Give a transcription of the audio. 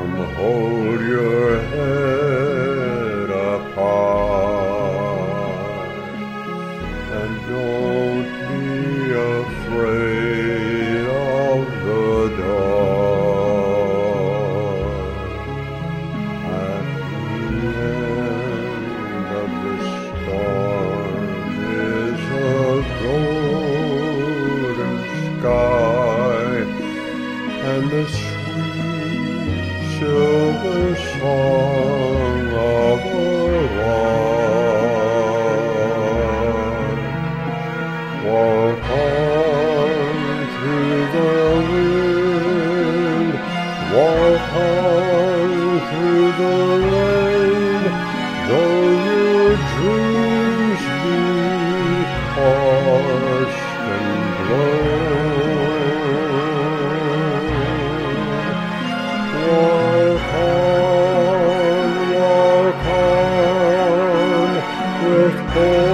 Come, hold your head up high and don't be afraid of the dark. At the end of the storm is a golden sky and the Walk on through the wind, walk on through the rain, though your dreams with hope